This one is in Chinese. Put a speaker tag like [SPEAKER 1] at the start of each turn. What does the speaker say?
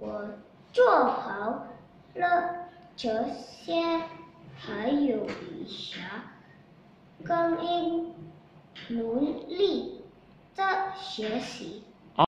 [SPEAKER 1] 我做好了这些，还有一下，更应努力的学习。